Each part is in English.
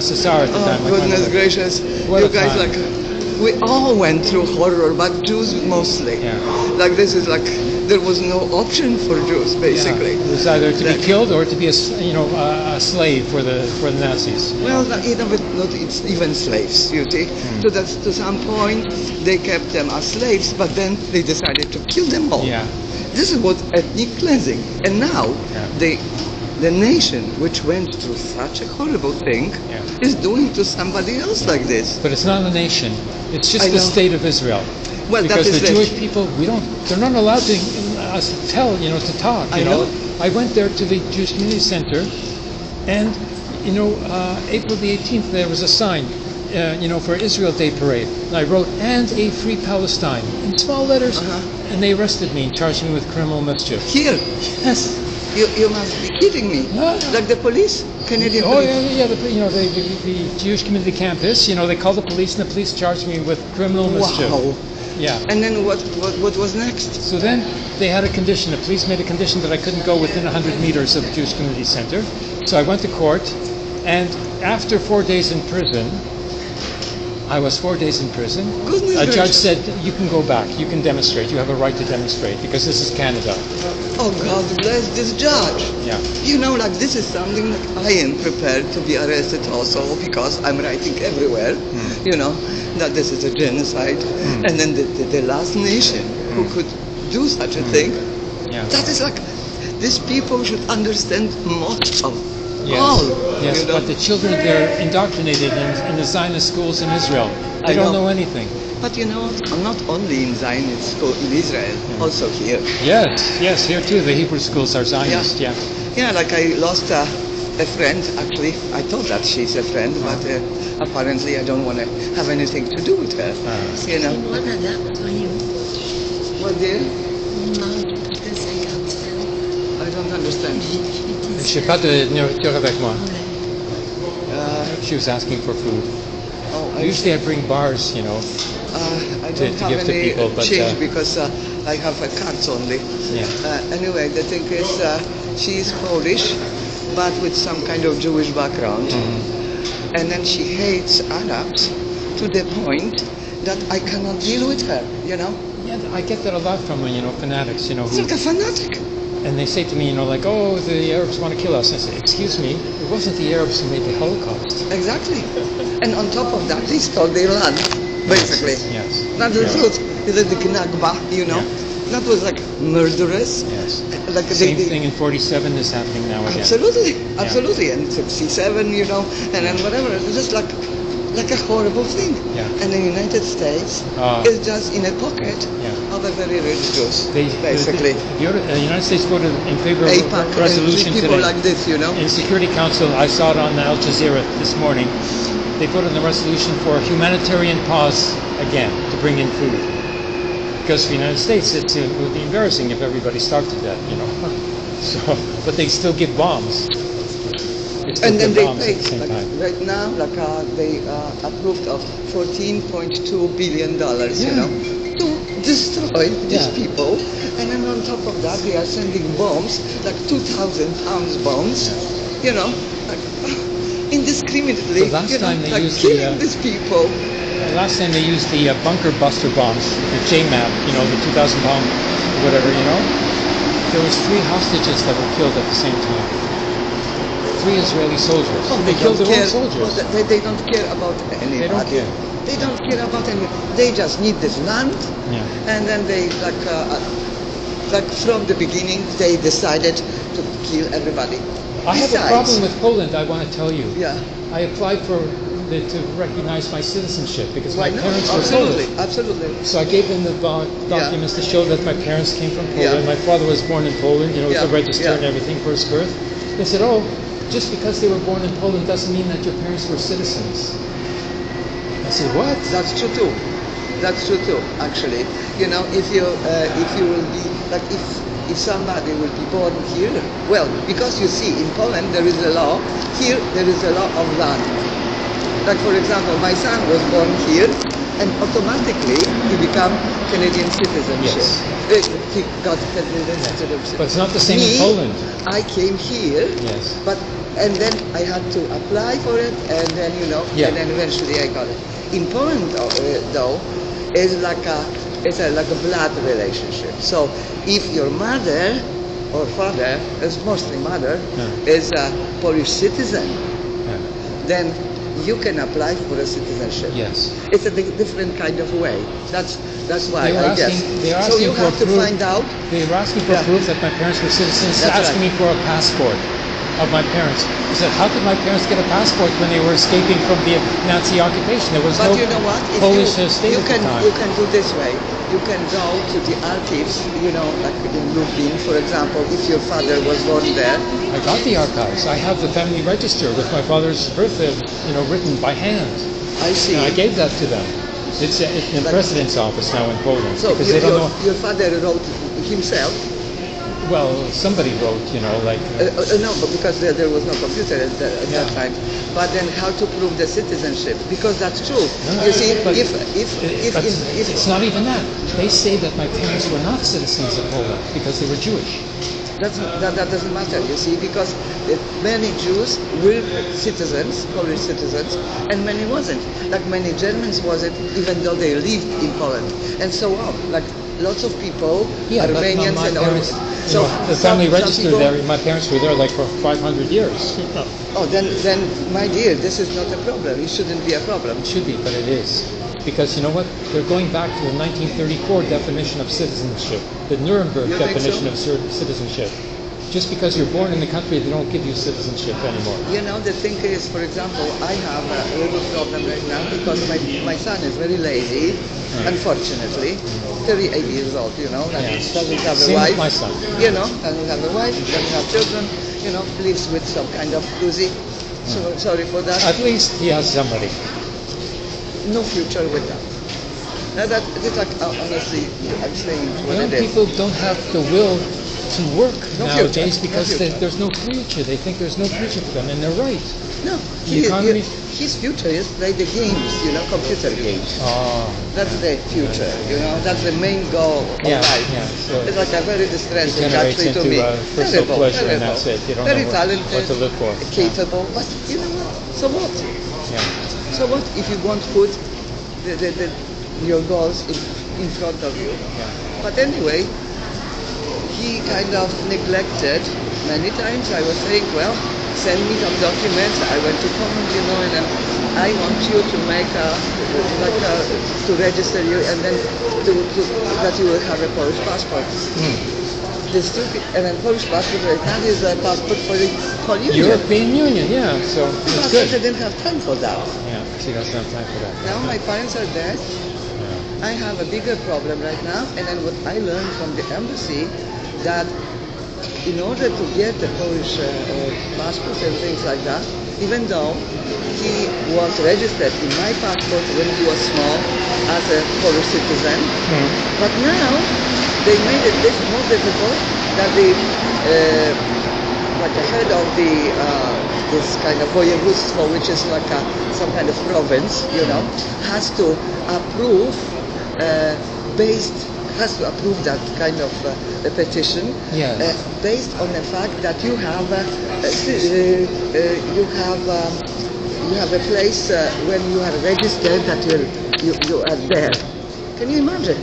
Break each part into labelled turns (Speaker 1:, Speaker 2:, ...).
Speaker 1: USSR at the
Speaker 2: Oh
Speaker 1: time. like
Speaker 2: goodness gracious!
Speaker 1: What
Speaker 2: you guys
Speaker 1: time.
Speaker 2: like, we all went through horror, but Jews mostly.
Speaker 1: Yeah.
Speaker 2: Like this is like there was no option for Jews basically.
Speaker 1: Yeah. It was either to
Speaker 2: Like-
Speaker 1: be killed or to be a you know a, slave for the for the Nazis.
Speaker 2: Well, not even not it's even slaves, you see.
Speaker 1: Hmm.
Speaker 2: To that to some point, they kept them as slaves, but then they decided to kill them all.
Speaker 1: Yeah.
Speaker 2: This is what ethnic cleansing. And now
Speaker 1: Yeah.
Speaker 2: the the nation which went through such a horrible thing
Speaker 1: Yeah.
Speaker 2: is doing to somebody else like this.
Speaker 1: But it's not a nation. It's just
Speaker 2: I
Speaker 1: the
Speaker 2: know.
Speaker 1: state of Israel.
Speaker 2: Well, that
Speaker 1: because
Speaker 2: is
Speaker 1: the Jewish people, we don't, they're not allowed to uh, us tell, you know, to talk.
Speaker 2: I
Speaker 1: You know?
Speaker 2: know.
Speaker 1: I went there to the Jewish Community Center, and you know, uh, April the 18th there was a sign, uh, you know, for Israel Day parade. And I wrote "and a free Palestine" in small letters,
Speaker 2: Uh-huh.
Speaker 1: and they arrested me and charged me with criminal mischief.
Speaker 2: Here,
Speaker 1: Yes.
Speaker 2: You, you must be kidding me.
Speaker 1: No.
Speaker 2: Like the police, Canadian
Speaker 1: Oh
Speaker 2: police.
Speaker 1: yeah, yeah, yeah. The, you know, the, the, the Jewish community campus. You know, they called the police, and the police charged me with criminal mischief.
Speaker 2: Wow.
Speaker 1: Yeah.
Speaker 2: And then what, what, what was next?
Speaker 1: So then they had a condition. The police made a condition that I couldn't go within 100 meters of the Jewish Community Center. So I went to court, and after four days in prison, I was four days in prison.
Speaker 2: Goodness
Speaker 1: a judge said, "You can go back. You can demonstrate. You have a right to demonstrate because this is Canada."
Speaker 2: Oh God bless this judge.
Speaker 1: Yeah.
Speaker 2: You know, like this is something that I am prepared to be arrested also because I'm writing everywhere,
Speaker 1: Hmm.
Speaker 2: you know, that this is a genocide. And then the, the, the last nation who could do such a thing,
Speaker 1: Hmm. Yeah.
Speaker 2: that is like, these people should understand most of
Speaker 1: Yes.
Speaker 2: all.
Speaker 1: Yes, but the children they're indoctrinated in, in the Zionist schools in Israel. They
Speaker 2: I
Speaker 1: don't
Speaker 2: know.
Speaker 1: know anything.
Speaker 2: But you know, I'm not only in Zionist school in Israel, also here.
Speaker 1: Yes, yes, here too. The Hebrew schools are Zionist. Yeah.
Speaker 2: Yeah, like I lost a, a friend. Actually, I thought that she's a friend, but uh, apparently I don't want to have anything to do with her.
Speaker 1: Ah.
Speaker 2: You know.
Speaker 3: Voilà, là, voyons.
Speaker 2: What dear?
Speaker 3: Non, peut-être 50 cents.
Speaker 2: I don't understand.
Speaker 1: Sais pas de nourriture avec moi.
Speaker 2: Uh,
Speaker 1: She was asking for food.
Speaker 2: oh, I,
Speaker 1: Usually I bring bars, you know.
Speaker 2: uh, I
Speaker 1: to-
Speaker 2: don't
Speaker 1: to
Speaker 2: have
Speaker 1: give to
Speaker 2: any
Speaker 1: people, but,
Speaker 2: change
Speaker 1: uh,
Speaker 2: because uh, I have a cards only.
Speaker 1: Yeah.
Speaker 2: Uh, anyway, the thing is, uh, she is Polish, but with some kind of Jewish background,
Speaker 1: Mm-hmm.
Speaker 2: and then she hates Arabs to the point that I cannot deal with her. You know,
Speaker 1: Yeah, I get that a lot from you know fanatics, you know,
Speaker 2: it's like a fanatic.
Speaker 1: And they say to me, you know, like, oh, the Arabs want to kill us. I say, excuse me, it wasn't the Arabs who made the Holocaust.
Speaker 2: Exactly. And on top of that, they stole their land, basically.
Speaker 1: Yes.
Speaker 2: Not the
Speaker 1: Yeah.
Speaker 2: truth. The Nakba, you know. That was like murderous.
Speaker 1: Yes.
Speaker 2: Like
Speaker 1: Same
Speaker 2: they, they,
Speaker 1: thing in 47 is happening now again.
Speaker 2: Absolutely, absolutely. And 67, you know, and then whatever. It's just like like a horrible thing.
Speaker 1: Yeah.
Speaker 2: And the United States
Speaker 1: Ah.
Speaker 2: is just in a pocket
Speaker 1: Yeah.
Speaker 2: A very Jews,
Speaker 1: They,
Speaker 2: basically.
Speaker 1: The, the, the United States voted in favor of
Speaker 2: APAC,
Speaker 1: resolution
Speaker 2: people
Speaker 1: today.
Speaker 2: like this, you know.
Speaker 1: In Security Council, I saw it on Al Jazeera this morning. They voted on the resolution for a humanitarian pause again to bring in food. Because for the United States, it's, it would be embarrassing if everybody starved to death, you know. So, but they still give bombs.
Speaker 2: And then they
Speaker 1: pay.
Speaker 2: like, right now, like uh, they uh, approved of 14.2 billion dollars, you know, destroy these
Speaker 1: Yeah.
Speaker 2: people. And then on top of that, they are sending bombs, like 2,000 pounds bombs, you know, like indiscriminately,
Speaker 1: The last
Speaker 2: you know,
Speaker 1: time they
Speaker 2: like
Speaker 1: used the,
Speaker 2: killing
Speaker 1: uh,
Speaker 2: these people.
Speaker 1: Uh, Last time they used the uh, bunker buster bombs, the JDAM, you know, the 2,000 pound, whatever, you know. There was three hostages that were killed at the same time. Three Israeli soldiers.
Speaker 2: Oh,
Speaker 1: they killed
Speaker 2: don't
Speaker 1: their
Speaker 2: care.
Speaker 1: own soldiers.
Speaker 2: Oh, They, they don't care about anybody.
Speaker 1: don't care.
Speaker 2: They don't care about any. They just need this land,
Speaker 1: Yeah.
Speaker 2: and then they like uh, like from the beginning they decided to kill everybody.
Speaker 1: I have a problem with Poland, I want to tell you.
Speaker 2: Yeah.
Speaker 1: I applied for the, to recognize my citizenship because
Speaker 2: Why
Speaker 1: my
Speaker 2: not?
Speaker 1: parents were
Speaker 2: Absolutely,
Speaker 1: Polish.
Speaker 2: absolutely.
Speaker 1: So I gave them the doc- documents to show that my parents came from Poland.
Speaker 2: Yeah.
Speaker 1: My father was born in Poland, you know, with the register
Speaker 2: yeah.
Speaker 1: and everything for his birth. They said, oh, just because they were born in Poland doesn't mean that your parents were citizens. I said, what?
Speaker 2: That's true too. That's true too. Actually, you know, if you uh, if you will be like if if somebody will be born here, well, because you see, in Poland there is a law. Here there is a law of land. Like for example, my son was born here, and automatically he become Canadian citizenship.
Speaker 1: Yes.
Speaker 2: Uh, he got Canadian citizenship.
Speaker 1: But it's not the same in Poland.
Speaker 2: I came here,
Speaker 1: Yes.
Speaker 2: but and then I had to apply for it, and then you know,
Speaker 1: Yeah.
Speaker 2: and then eventually I got it. In Poland, though, uh, though is like a it's a, like a blood relationship. So if your mother or father, is mostly mother,
Speaker 1: Yeah.
Speaker 2: is a Polish citizen,
Speaker 1: Yeah.
Speaker 2: then you can apply for a citizenship.
Speaker 1: Yes.
Speaker 2: It's a di- different kind of way. That's that's why
Speaker 1: They were
Speaker 2: I guess.
Speaker 1: asking- they were
Speaker 2: so you have to
Speaker 1: proof.
Speaker 2: find out.
Speaker 1: They were asking for
Speaker 2: Yeah.
Speaker 1: proof that my parents were citizens,
Speaker 2: That's
Speaker 1: asking
Speaker 2: right.
Speaker 1: me for a passport of my parents. I said, how could my parents get a passport when they were escaping from the Nazi occupation? There was
Speaker 2: But
Speaker 1: no
Speaker 2: you know what? If
Speaker 1: Polish
Speaker 2: you,
Speaker 1: uh, state
Speaker 2: you can you can do this way. You can go to the archives. You know, like in Lublin, for example, if your father was born there.
Speaker 1: I got the archives. I have the family register with my father's birth, uh, you know, written by hand.
Speaker 2: I see.
Speaker 1: And I gave that to them. It's, uh, it's in the president's office now in Poland
Speaker 2: so
Speaker 1: because
Speaker 2: your,
Speaker 1: they don't
Speaker 2: your,
Speaker 1: know.
Speaker 2: your father wrote himself.
Speaker 1: Well, somebody wrote, you know, like
Speaker 2: Uh, uh, no, but because there, there was no computer at, the, at that time. But then how to prove the citizenship? Because that's true.
Speaker 1: No,
Speaker 2: you see, if if if, if, if
Speaker 1: it's not even that. They say that my parents were not citizens of Poland because they were Jewish.
Speaker 2: That's, that, that doesn't matter, you see, because uh, many Jews were citizens, Polish citizens, and many wasn't. Like many Germans wasn't, even though they lived in Poland, and so on. Like lots of people,
Speaker 1: Yeah,
Speaker 2: Armenians and all.
Speaker 1: parents,
Speaker 2: So
Speaker 1: you know, the
Speaker 2: some-
Speaker 1: family
Speaker 2: some people-
Speaker 1: there, my parents were there like for 500 years.
Speaker 2: Oh, then, then, my dear, this is not a problem. It shouldn't be a problem.
Speaker 1: It should be, but it is. Because you know what? They're going back to the 1934 definition of citizenship, the Nuremberg
Speaker 2: You
Speaker 1: definition
Speaker 2: so?
Speaker 1: of citizenship. Just because you're born in the country, they don't give you citizenship anymore.
Speaker 2: You know, the thing is, for example, I have a little problem right now because my, my son is very lazy,
Speaker 1: Right.
Speaker 2: unfortunately. 38 years old, you know, and
Speaker 1: Yeah.
Speaker 2: doesn't have a
Speaker 1: Same
Speaker 2: wife.
Speaker 1: my son.
Speaker 2: You know, doesn't have a wife, doesn't have children, you know, lives with some kind of Lucy. So sorry for that.
Speaker 1: At least he has somebody.
Speaker 2: no future with that. Now that, it's like, uh, honestly, I'm saying what
Speaker 1: Young people don't have the will to work
Speaker 2: No
Speaker 1: nowadays
Speaker 2: future, no
Speaker 1: because they, there's no future. They think there's no future for them, and they're right.
Speaker 2: No,
Speaker 1: The
Speaker 2: he,
Speaker 1: economy-
Speaker 2: his future is play the games, you know, computer games.
Speaker 1: Oh,
Speaker 2: That's the future, you know, that's the main goal of
Speaker 1: Yeah,
Speaker 2: life.
Speaker 1: yeah, so
Speaker 2: it's like a very distressing country to me.
Speaker 1: uh, personal
Speaker 2: terrible,
Speaker 1: pleasure and
Speaker 2: terrible.
Speaker 1: that's it. You don't
Speaker 2: very
Speaker 1: know
Speaker 2: talented,
Speaker 1: what to look for.
Speaker 2: capable, but you know what? So what?
Speaker 1: yeah.
Speaker 2: So what if you won't put the, the, the, your goals in, in front of you?
Speaker 1: Yeah.
Speaker 2: But anyway, he kind of neglected many times. I was saying, well, send me some documents. I went to Poland, you know, and I want you to make a, like a, to register you and then to, to, that you will have a Polish passport. Hmm. The stupid, and then Polish passport right now is a passport for the whole union.
Speaker 1: European Union, yeah. So it's good.
Speaker 2: I didn't have time for that.
Speaker 1: Yeah, she doesn't have time for that.
Speaker 2: Now my parents are dead. I have a bigger problem right now, and then what I learned from the embassy that in order to get the Polish uh, passport and things like that, even though he was registered in my passport when he was small as a Polish citizen,
Speaker 1: Hmm.
Speaker 2: but now they made it this more difficult that the uh, like the head of the uh, this kind of województwo, which is like a, some kind of province, you know, has to approve uh, based has to approve that kind of uh, a petition
Speaker 1: Yes.
Speaker 2: uh, based on the fact that you have uh, uh, uh, you have um, you have a place uh, when you are registered that you're, you you are there. Can you imagine?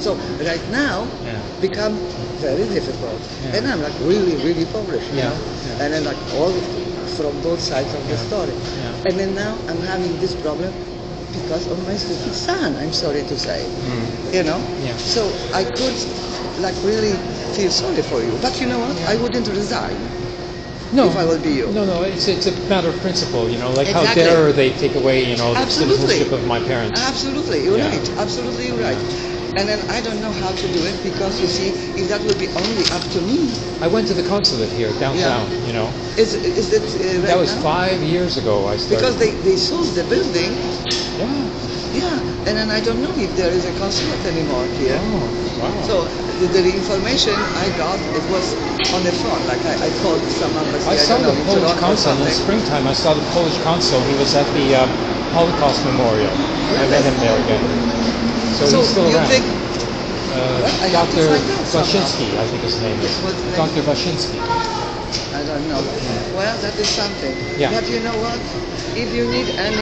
Speaker 2: So right now
Speaker 1: Yeah.
Speaker 2: become very difficult,
Speaker 1: Yeah.
Speaker 2: and I'm like really really Polish, you
Speaker 1: Yeah,
Speaker 2: know, and then like all from both sides of the story, and then now I'm having this problem because of my stupid son. I'm sorry to say,
Speaker 1: Mm.
Speaker 2: you know.
Speaker 1: Yeah.
Speaker 2: So I could like really feel sorry for you, but you know what? I wouldn't resign.
Speaker 1: No,
Speaker 2: if I will be you.
Speaker 1: No, no, it's it's a matter of principle. You know, like
Speaker 2: Exactly.
Speaker 1: how dare they take away you know the
Speaker 2: Absolutely.
Speaker 1: citizenship of my parents?
Speaker 2: Absolutely, you're
Speaker 1: Yeah.
Speaker 2: right. Absolutely, you're right. And then I don't know how to do it because you see, if that would be only up to me,
Speaker 1: I went to the consulate here downtown. Yeah. You know,
Speaker 2: is is it uh, right
Speaker 1: that was
Speaker 2: now?
Speaker 1: five years ago. I started.
Speaker 2: Because they, they sold the building,
Speaker 1: yeah.
Speaker 2: yeah, and then I don't know if there is a consulate anymore here.
Speaker 1: Oh, wow.
Speaker 2: So the, the information I got, it was on the phone. Like I, I called some embassy.
Speaker 1: I saw the
Speaker 2: know,
Speaker 1: Polish consul in the springtime. I saw the Polish consul. He was at the uh, Holocaust Memorial. I met him there again. So,
Speaker 2: So
Speaker 1: he's still
Speaker 2: you
Speaker 1: around.
Speaker 2: think
Speaker 1: uh,
Speaker 2: Well, I have to
Speaker 1: Dr. Vashinsky, I think his name is. Dr. Vashinsky.
Speaker 2: I don't know. Well, that is something.
Speaker 1: Yeah.
Speaker 2: But you know what? If you need any